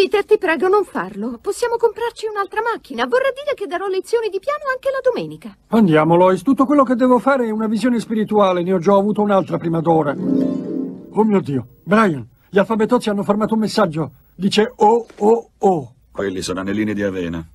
Peter, ti prego, non farlo. Possiamo comprarci un'altra macchina. Vorrà dire che darò lezioni di piano anche la domenica. Andiamo, Lois. Tutto quello che devo fare è una visione spirituale. Ne ho già avuto un'altra prima d'ora. Oh mio Dio. Brian, gli alfabetozzi hanno formato un messaggio. Dice oh, oh, oh. Quelli sono anellini di avena.